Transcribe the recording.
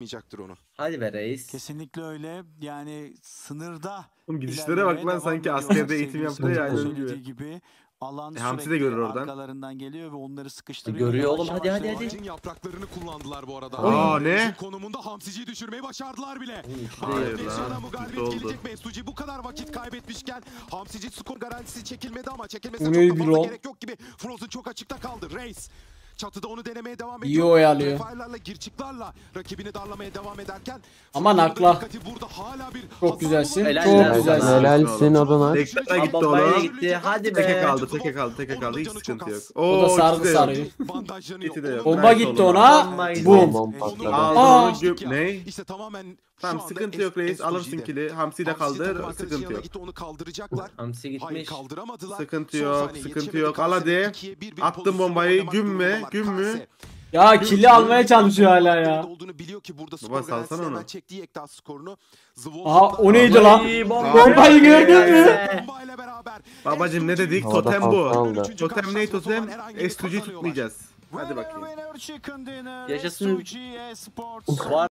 yapmayacaktır onu. Hadi be reis. Kesinlikle öyle. Yani sınırda Oğlum gidişlere bak lan sanki askerde eğitim yaptı ya yani gibi. gibi. Alan E, Hamsi de görür oradan. arkalarından geliyor ve onları sıkıştırıyor. Görüyor Yavaş oğlum, hadi, hadi, hadi. Ağacın yapraklarını kullandılar bu arada. Aa, ne? konumunda Hamsici'yi düşürmeyi başardılar bile. Hayır lan. Bu galibiyet gelecek Mestuci bu kadar vakit kaybetmişken Hamsici skor garantisi çekilmedi ama çekilmesine Bu çok da gerek yok gibi. Frozen çok açıkta kaldı. Reis çatıda onu denemeye devam ediyor. İyi oyalıyor. Prefire'larla, girçiklerle rakibini darlamaya devam ederken Aman akla. Çok güzelsin. Helal Çok güzelsin. Helalsin Adana. Deklara gitti oğlum. gitti. Hadi Teke be. kaldı, teke kaldı, teke kaldı. Hiç sıkıntı yok. çok O da Oo, yok. sarıyor. Bomba gitti ona. Aldın Aa. ne? İşte tamamen Tamam sıkıntı yok reis. Alırsın kili. Hamsi de kaldır. Sıkıntı yok. gitti, onu kaldıracaklar. Hamsi Hayır gitmiş. kaldıramadılar. Sıkıntı yok, sıkıntı yok. Al hadi. Attım bombayı. oynamak Güm mü? Ya kili almaya çalışıyor hala ya. Olduğunu biliyor ki burada skor Baba, salsana onu. çektiği Ekta skorunu. Aha o neydi lan? Ay, Bombayı gördün mü? Bombayla beraber. Babacım ne dedik? Totem bu. Totem ne totem? Herhangi bir S2G kazanıyorlar. tutmayacağız. Hadi bakayım. Yaşasın. Var